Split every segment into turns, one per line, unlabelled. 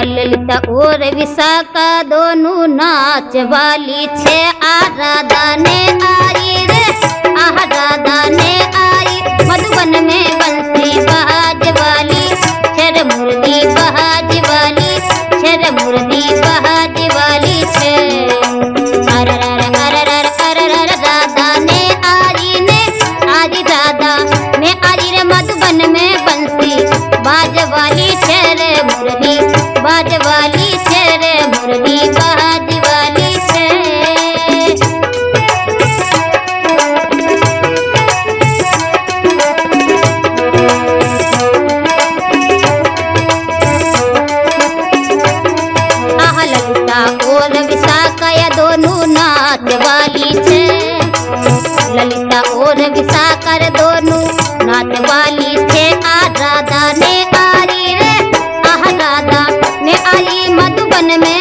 अललिता और विशाखा दोनों नाच वाली छे। आराधा ने आई रे आराधा ने आई। मधुबन में बंसी बाज वाली छे मुर्गी और विसा कर दोनों रात वाली थे। आ राधा ने आरी रे, आह राधा ने आरी मधुबन में।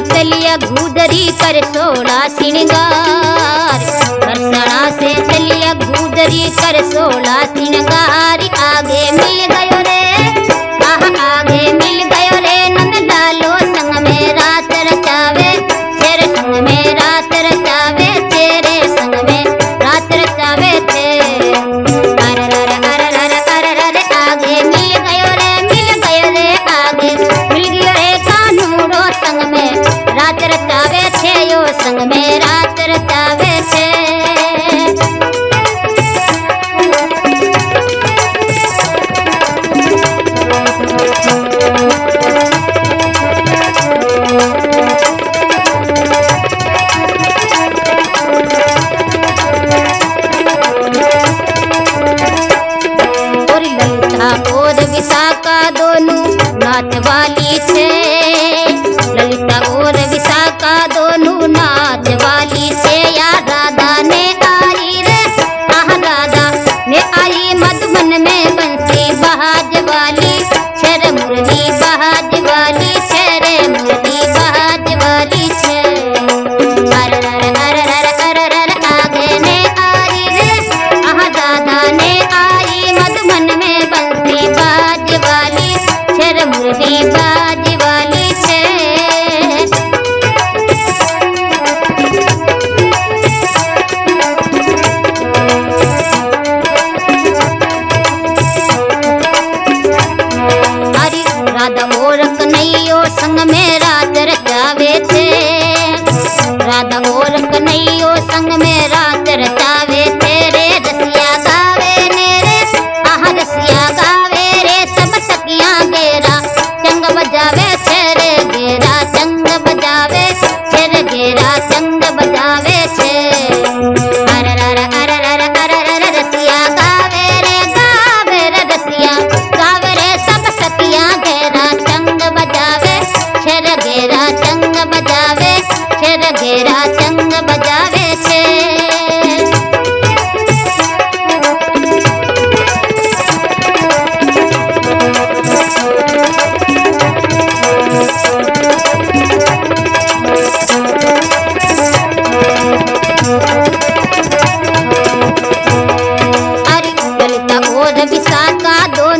तलिया घूदरी पर सोड़ा श्रृंगार हरसणा से तलिया गुदरी पर सोला सिंगार। आगे और विशाखा दो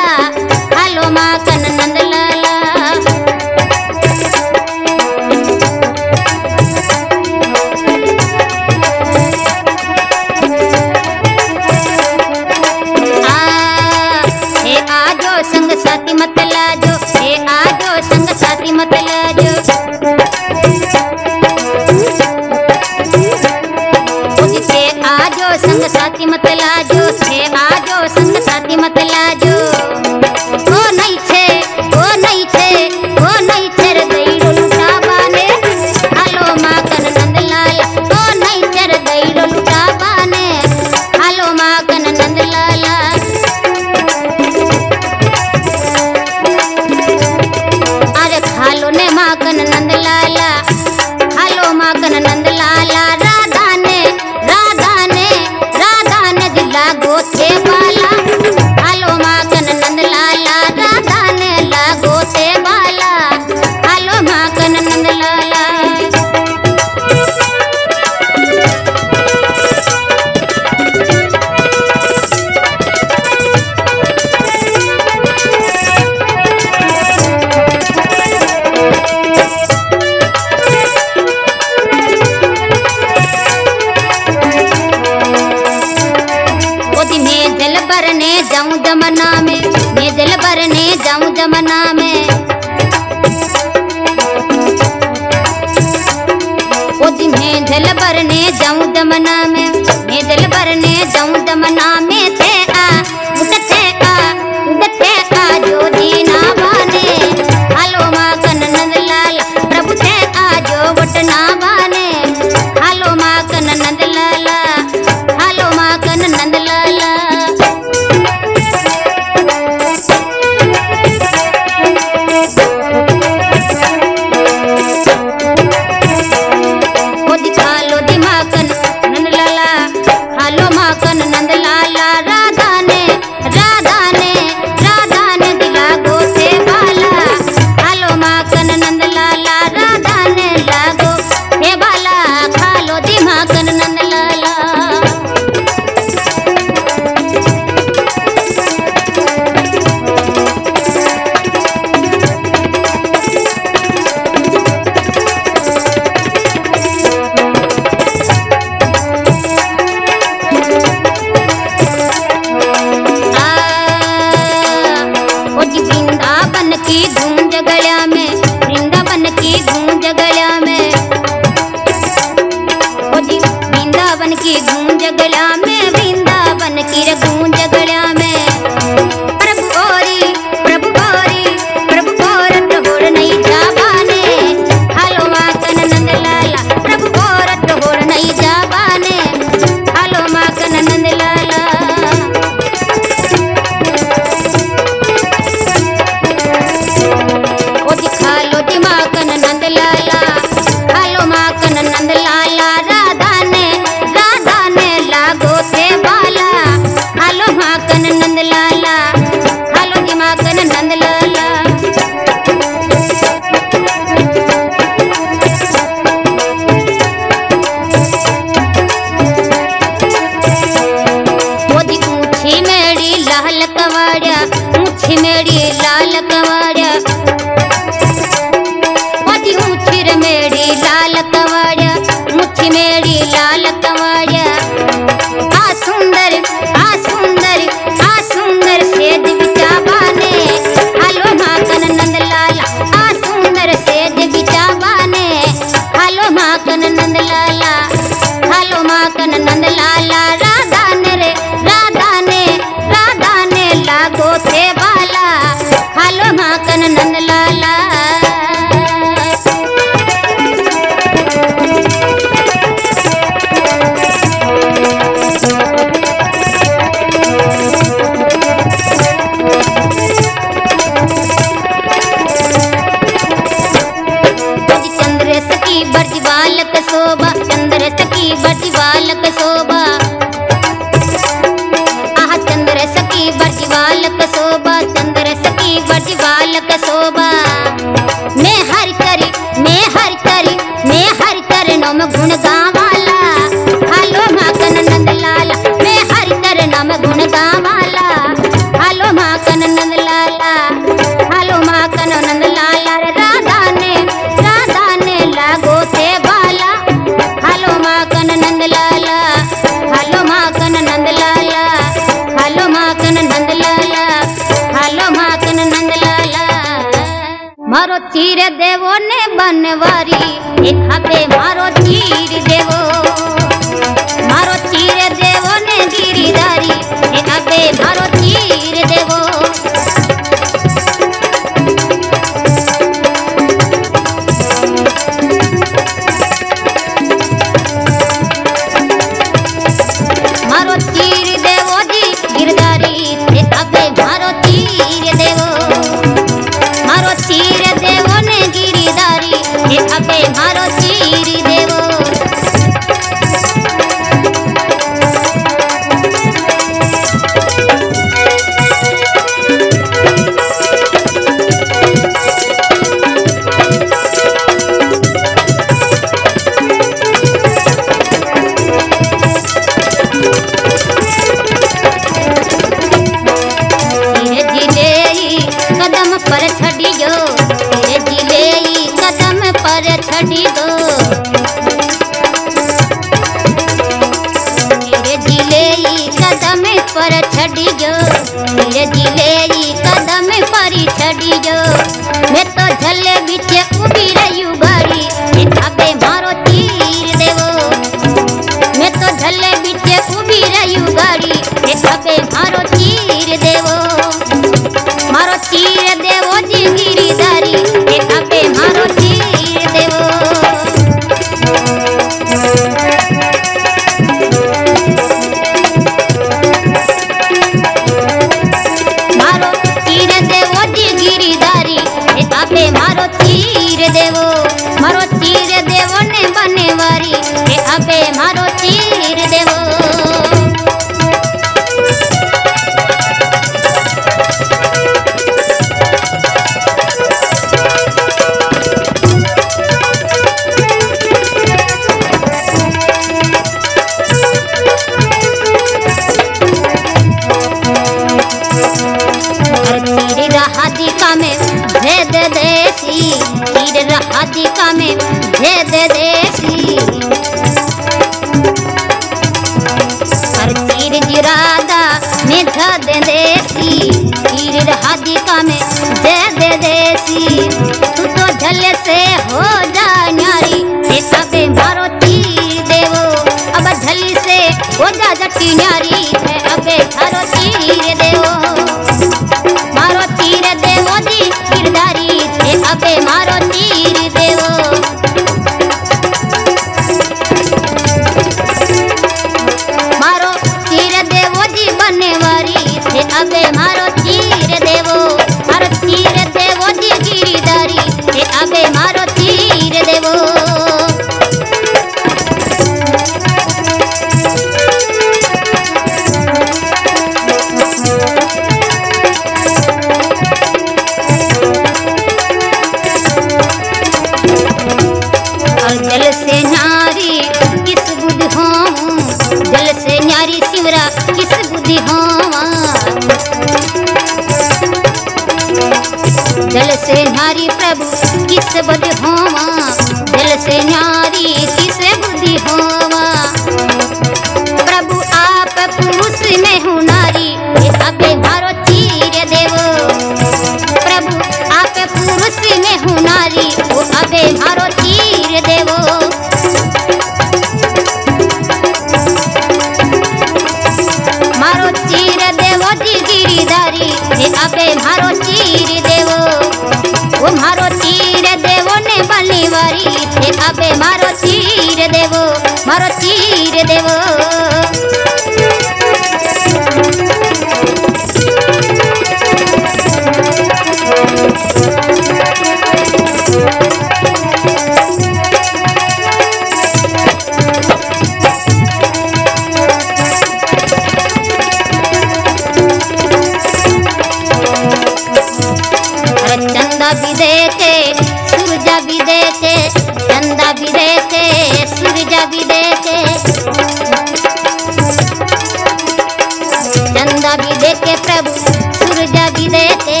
चंदा भी देते प्रभु सूरजा भी देते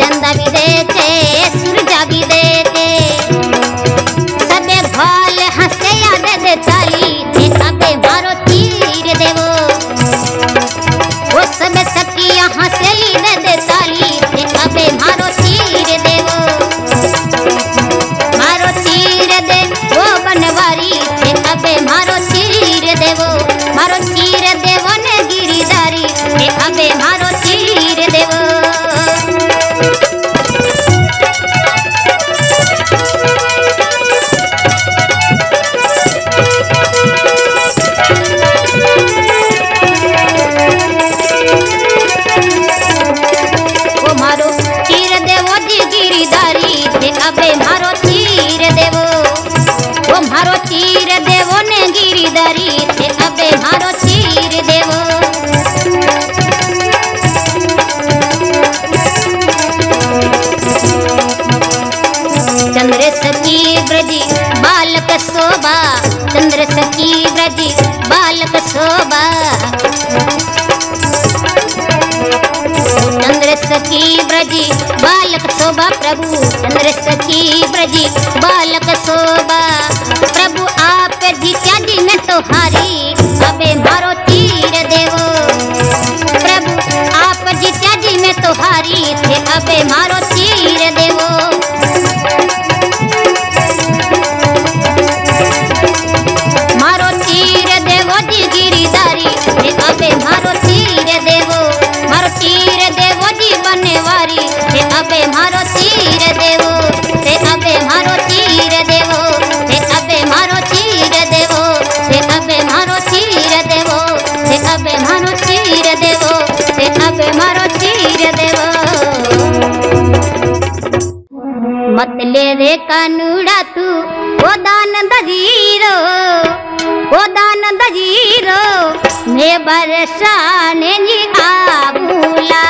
चंदा भी देते शोभा। सखी ब्रजी, बालक शोभा प्रभु। सखी ब्रजी, बालक शोभा। प्रभु आप दिशा दिन तोहारी, अबे मारो तीर देवो। प्रभु आप थे, अबे मारो मत ले रे कानुड़ा तू ओ दान दजीरो ओ दान दजीरो मैं बरसाने जी भूला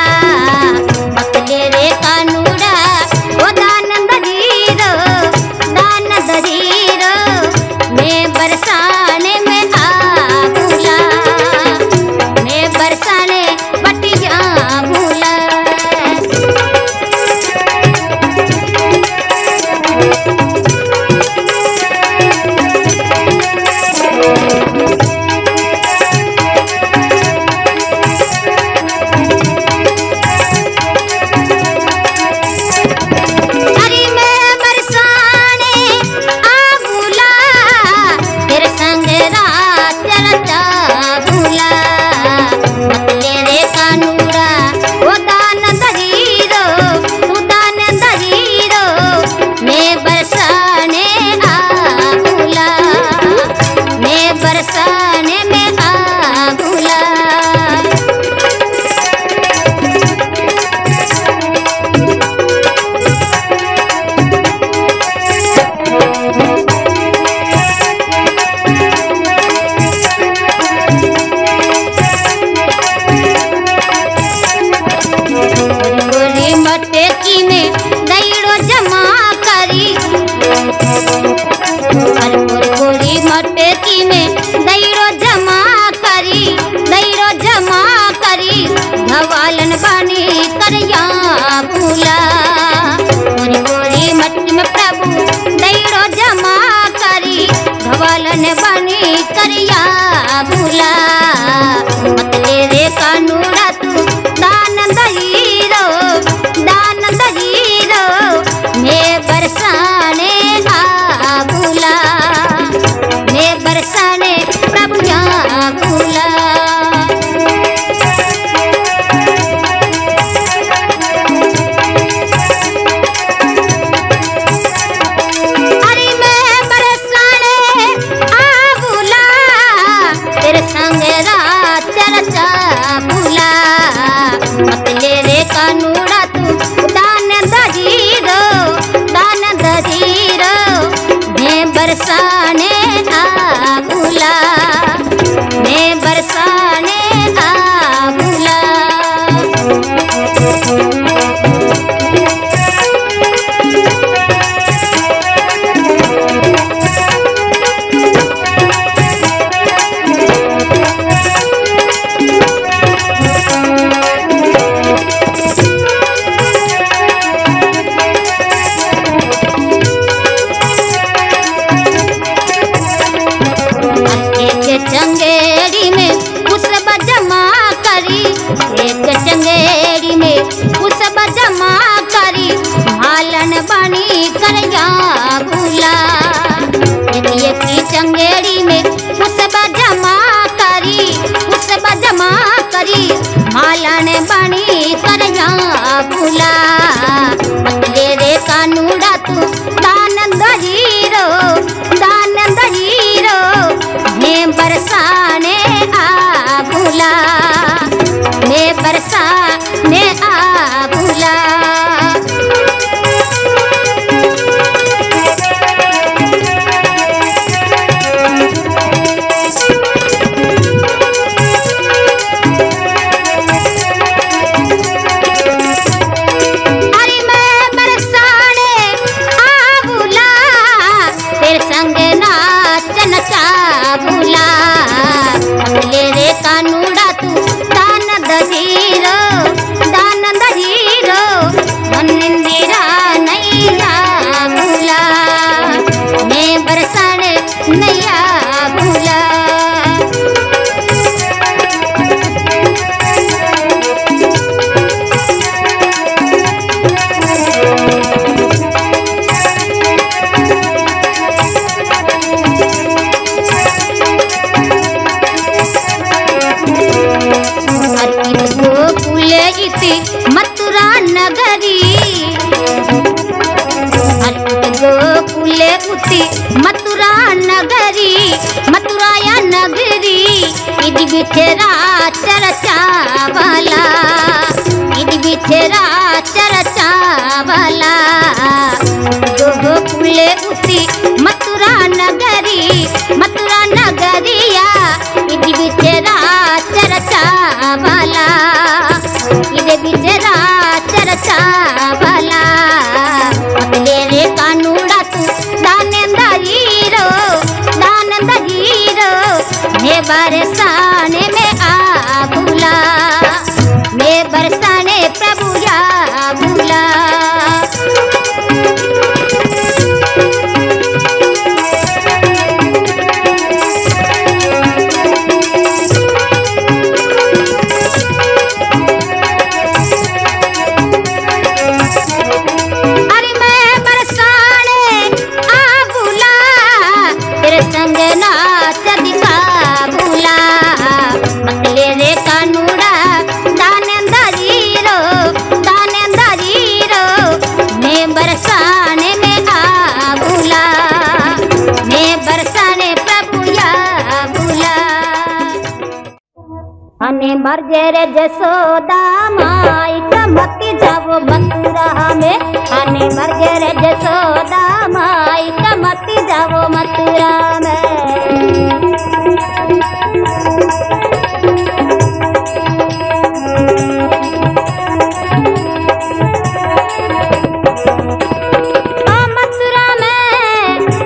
मर्जे जसोदा माई, कमक जाओ मथुरा में। आने मर्जे जसोदा माई, कमक जब मथुरा में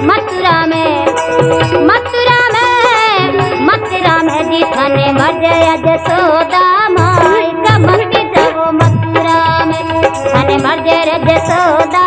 मथुरा में मथुरा में जी थाने जसो जरद सोदा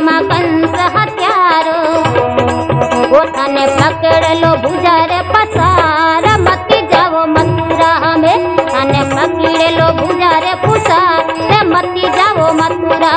रामा कंस हत्यारो। वो पकड़ लो भुजर पसार, मत जाओ मथुरा हमें तने पकड़ लो भुजर पुसार, मत जाओ मथुरा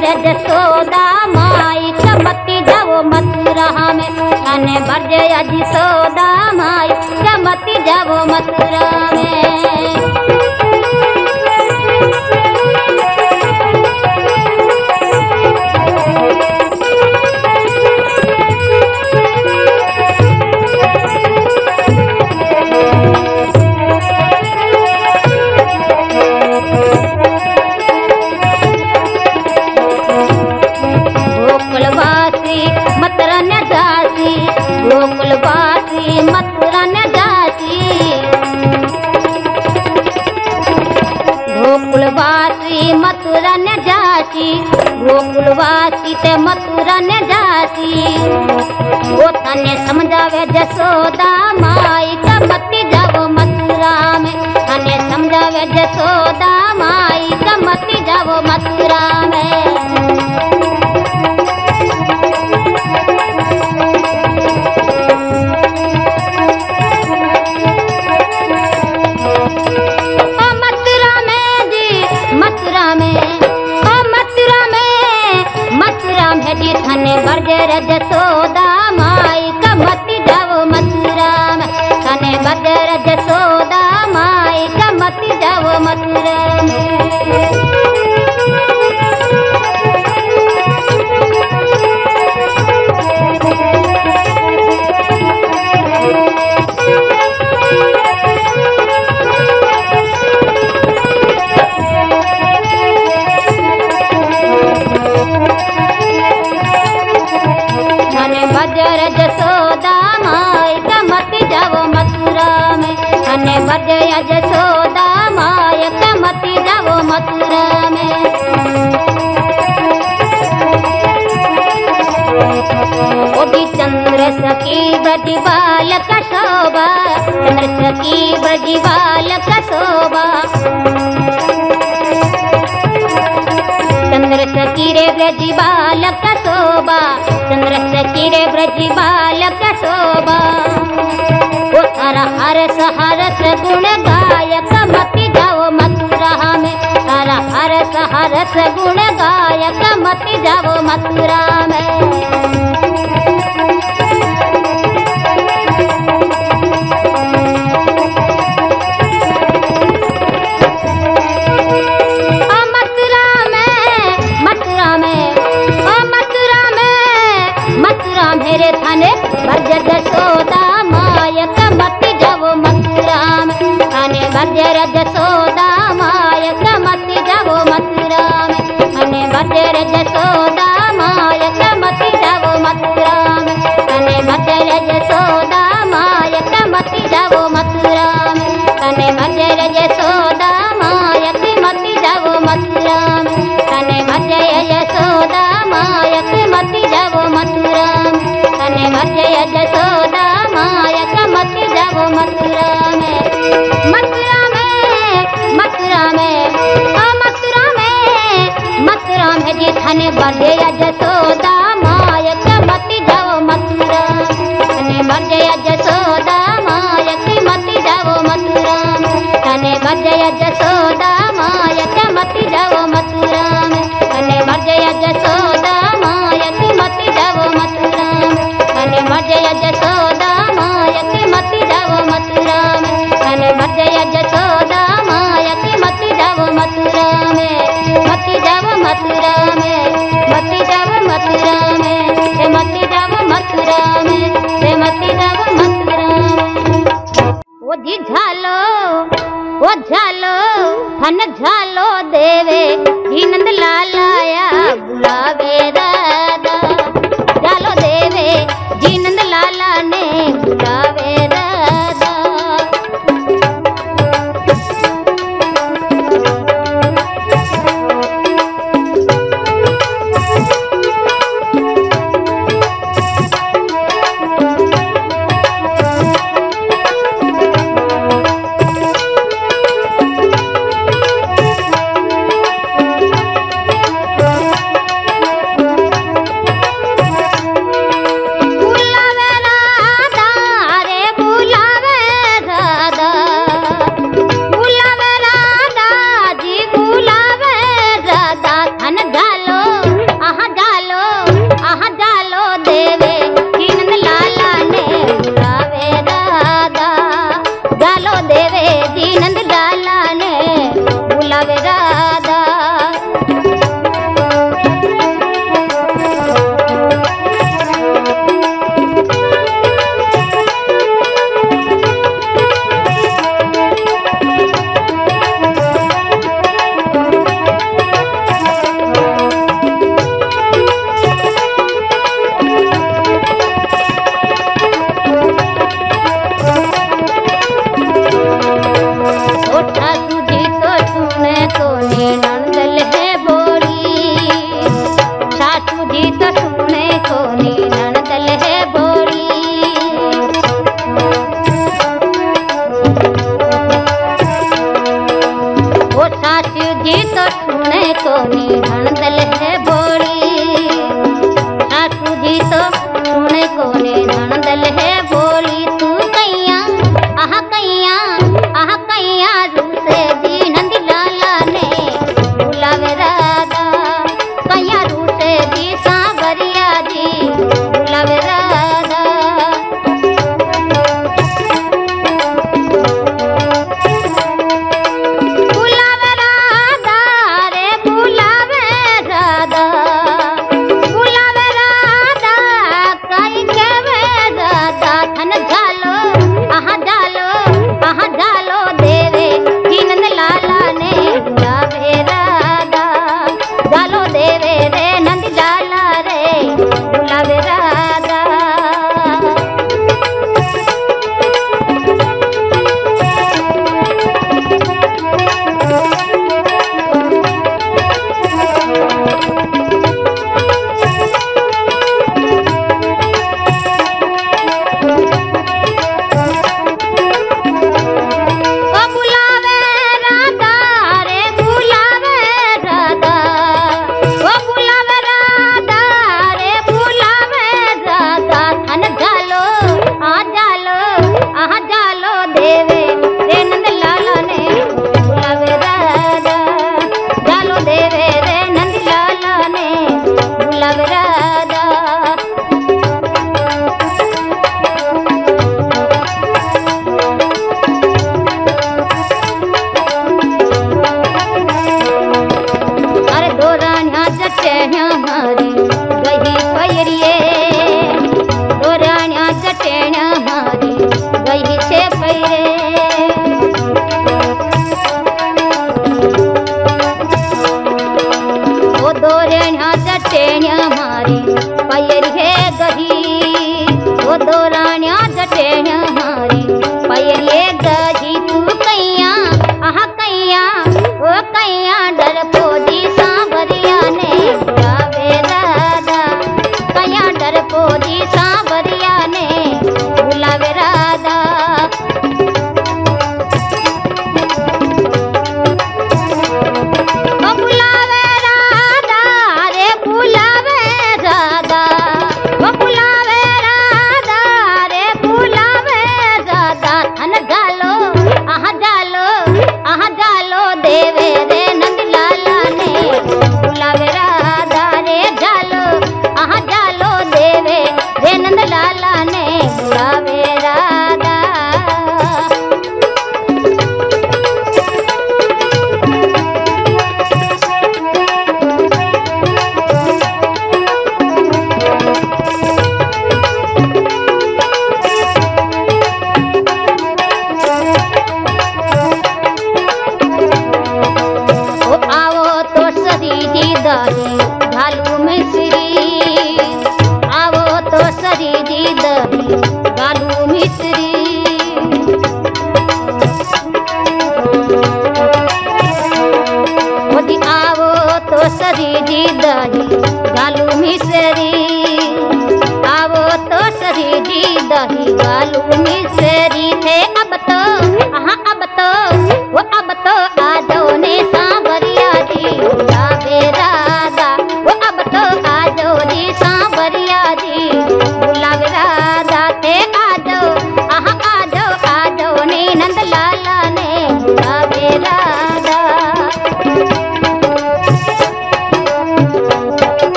रज सोदा माई, चमकती जाओ मथुरा में। छन बजे अज सोदा माई, चमकती जाओ मथुरा में। ब्रजबालक शोभा चंद्रस किरे ब्रजबालक शोभा ओ हर हर सहरस गुण गायक, मत जाओ मथुरा में हर हर सहरस गुण गायक, मत जाओ मथुरा में మధ్య రజ సోదామాయ క్రమతి జవో మతి రామ అనే మధ్య రజ సోదామాయ క్రమతి मन बंधे यजसोदा मायक रे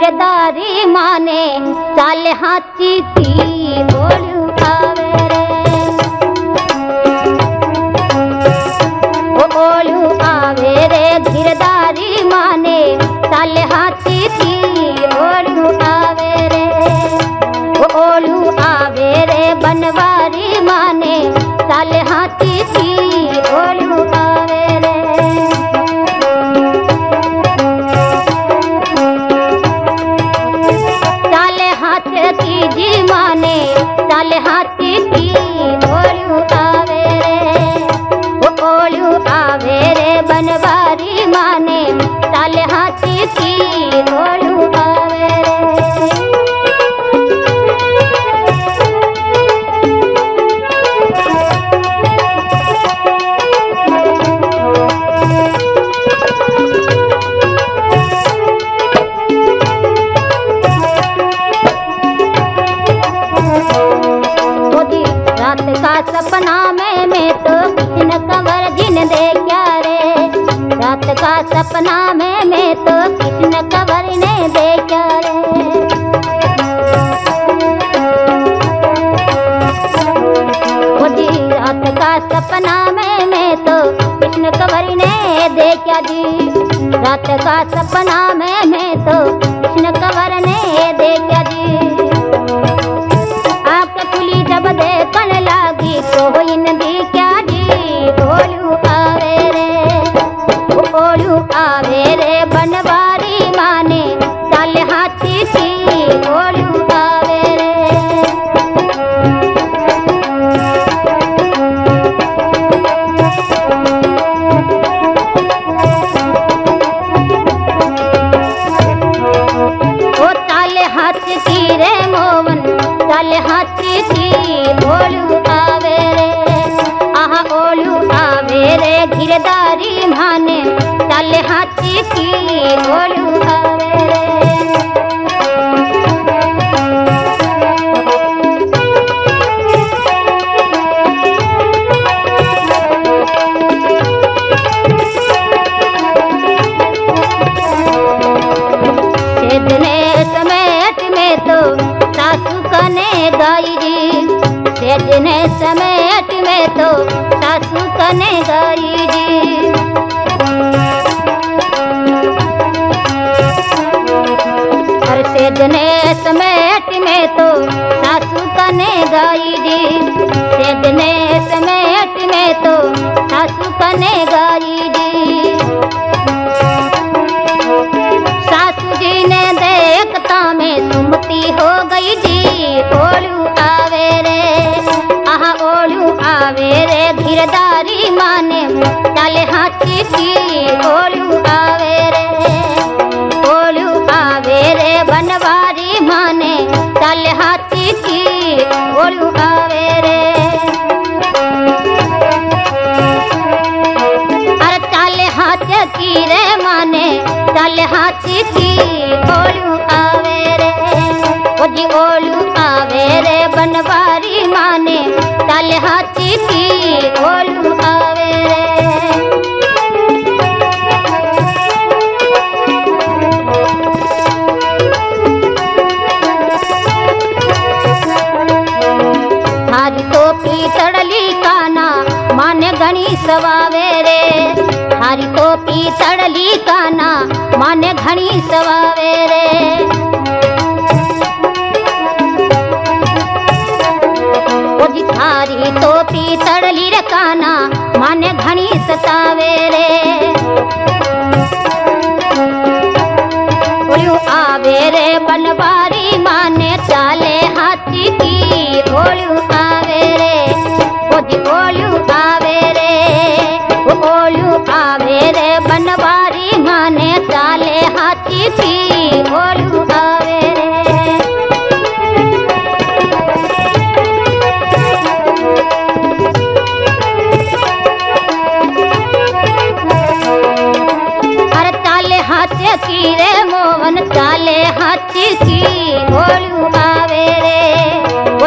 रे माने चाल हाथी कंवर ने देखा जी रात का सपना में, मैं तो कृष्ण कंवर ने देखा जी आप खुली जब देखने लागी तो इन दी समेट में तो सासू कने गाई जी। घड़ी सवेरे रे। थारी तो ती तड़ली रे काना, माने घणी सतावे रे। आवे माने चाले हाथी की ओलू आवे रे। ओलू आवे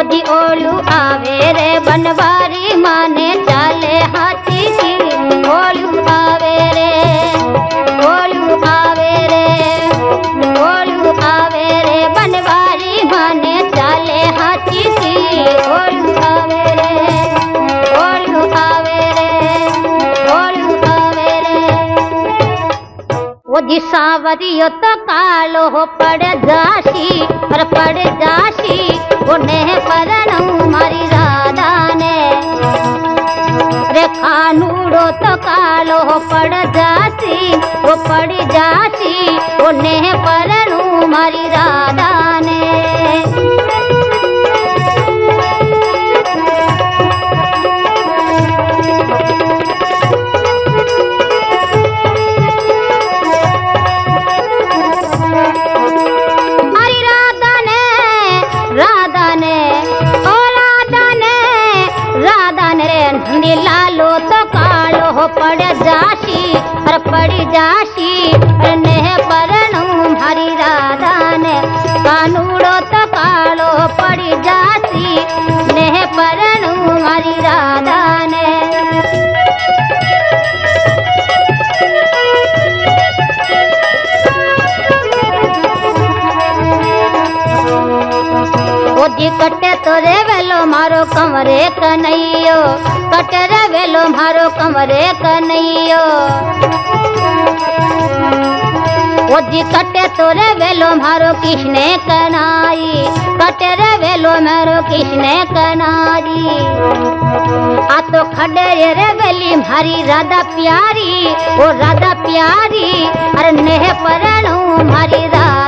मोदी ओलू आवे रे बनवारी माने चाले हाथी की ओलू वो दिशावरियो तो कालो हो पड़ जासी पर पड़ जासी उन्हें परणू मारी राधा ने। रे खानूड़ो तो कालो हो पड़ जासी वो पड़ जासी उन्हें परणू मारी राधा ने। जा जी कटे तो रे वेलो, मारो कमरे कन्हैयो। कटे रे वेलो, मारो कमरे कन्हैयो। ओ जी कटे तो रे वेलो, मारो किसने कनाई कटे रे वेलो, मारो किसने कनाई आ तो खड़े रे वेली, मारी राधा प्यारी। ओ राधा प्यारी, अरे नेह परणू, मारी राधा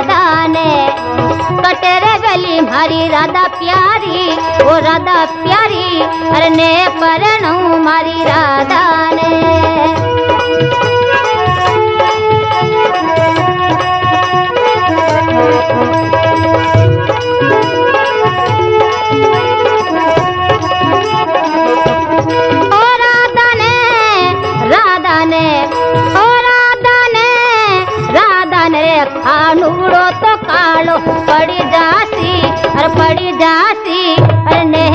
कटे गली मारी राधा प्यारी ओ राधा प्यारी अरे ने परणू मारी राधा। पड़ी जासी अरे नेह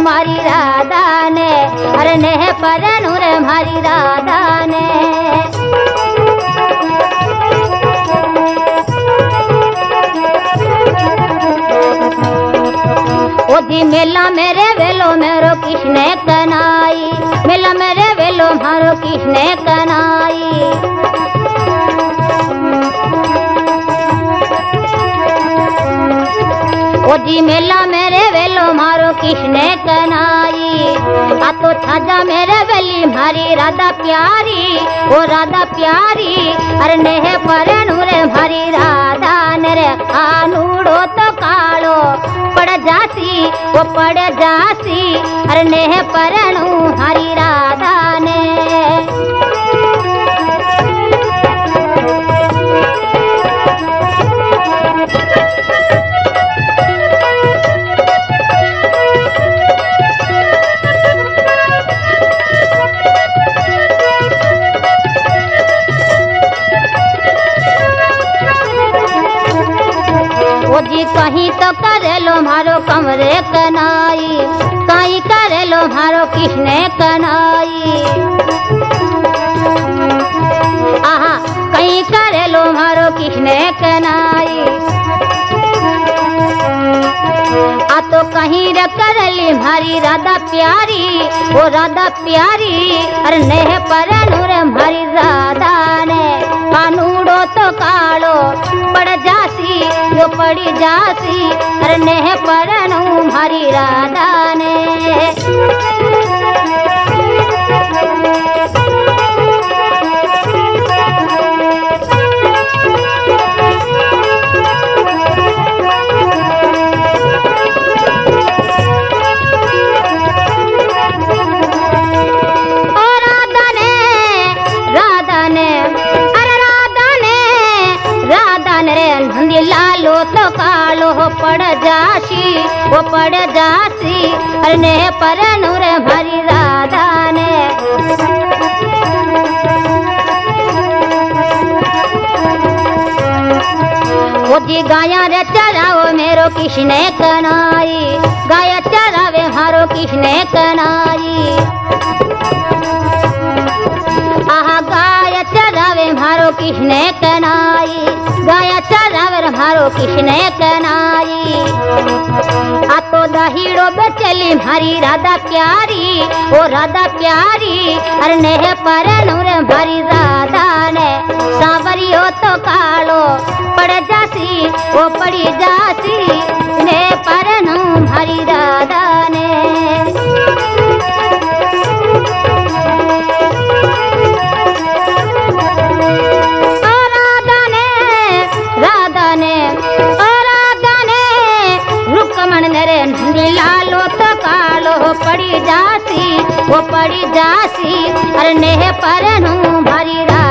मारी राधा ने अरे नेह रे मारी राधा ने। मेला मेरे वेलो मेरो किसने कनाई, मेला मेरे वेलो मारो किसने कनाई। ओदी मेला मेरे वेलो मारो किसने कनाई? आ तो थाजा मेरे वेली मारी, राधा प्यारी, ओ राधा प्यारी, अरे नेह परनू रे मारी, राधा ने रे खानूड़ो तो कालो। पड़ जासी वो पड़ जासी, अरे नेह परणू हरी राधा तो करे लो मारो कमरे कनाई कहीं करे लो मारो किसने कनाई। आहा, कहीं करे लो मारो किसने कनाई। आ तो कहीं रे करली मारी राधा प्यारी, ओ राधा प्यारी, अरे नेह परनू रे मारी कालो पड़ जासी जो पड़ी जासी अरे नेह परनू हरी राधा ने। पड़ जासी वो पड़ जासी अरे ने परनू रे भारी राधा ने। ओ जी गाया रे चराओ मेरो किसने कनाई। गाया चरावे हारो किसने कनाई। आहा गाय चरावे मारो किसने कनाई। गाय चरावे मारो किसने कनाई? आ तो दहीड़ो बेचली मारी राधा प्यारी। ओ राधा प्यारी, अरे नेह परनू रे मारी राधा ने। सांवरियो तो कालो पड़ जासी, ओ पड़ी जासी ने परनू मारी राधा ने। लालो तो कालो पड़ी जासी वो पड़ी जासी। अरे नेह पर भरी राधा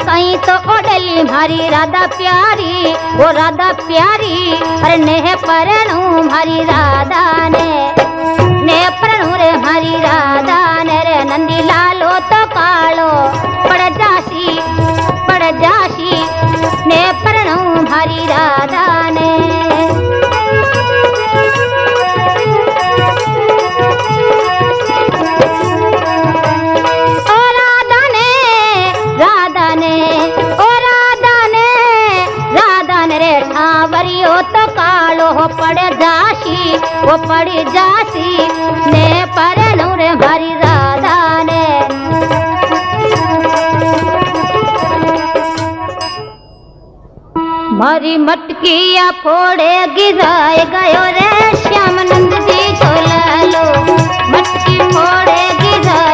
साई तो ओडली मारी राधा प्यारी वो राधा प्यारी अरे नेह परणू मारी राधा ने। नेह परणू रे मारी राधा ने रे, नंदी लालो तो कालो। पड़ जासी पड़ जासी ने परणू मारी राधा ने। पड़ जासी वो जासी ने राधा ने। फोड़े गिराए गयो रे, श्याम नंद जी को लो। मटकी फोड़े गिराए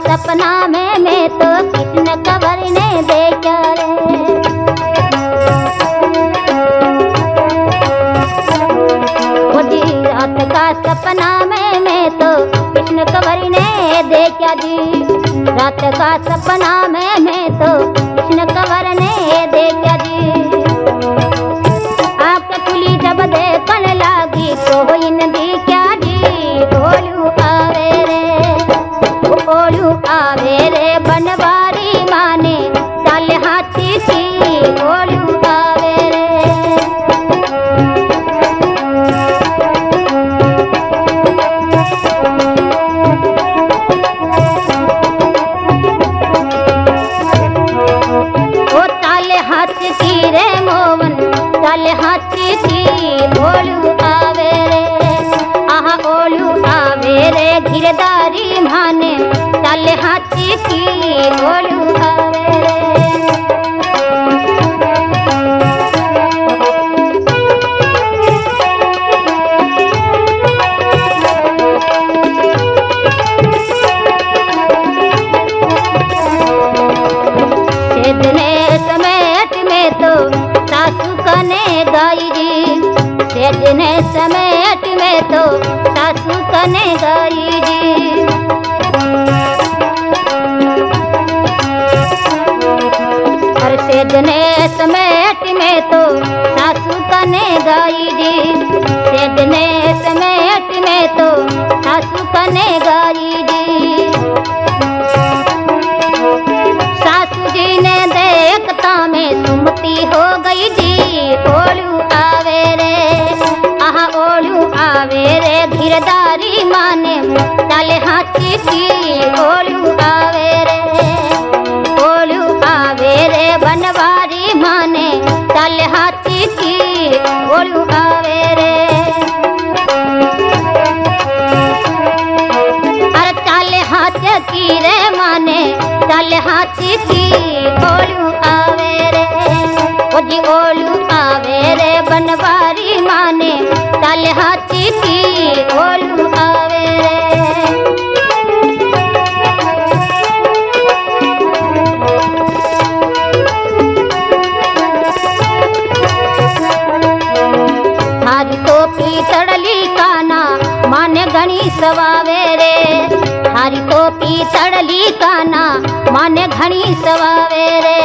सपना में मैं तो कृष्ण कंवर ने दे क्या रे रात का सपना में मैं तो कृष्ण कंवर ने दे क्या जी। रात का सपना में मैं तो कृष्ण कंवर ने दे क्या जी। आँख खुली जब देखन लागी तो इन सेदने समेट में तो सासू कने गाई जी सेदने समेट में तो सासू कने गाई सासू जी ने देखता में सुमती हो गई जी ओलू आवे रे, आहा ओलू आवे रे। धीरदारी माने ताले हाथी की ओलू घणी सवावे रे।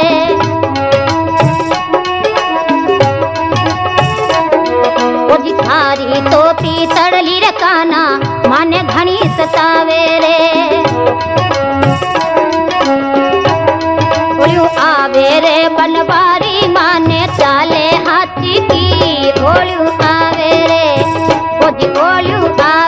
थारी टोपी तड़ली रे काना, माने घणी सतावे रे। आवे रे, बनवारी माने चाले हाथी की। ओलू आवे रे ओलू आवे